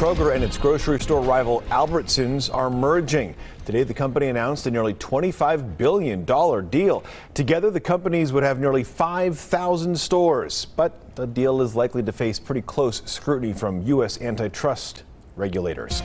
Kroger and its grocery store rival Albertsons are merging. Today, the company announced a nearly $25 billion deal. Together, the companies would have nearly 5,000 stores. But the deal is likely to face pretty close scrutiny from U.S. antitrust regulators.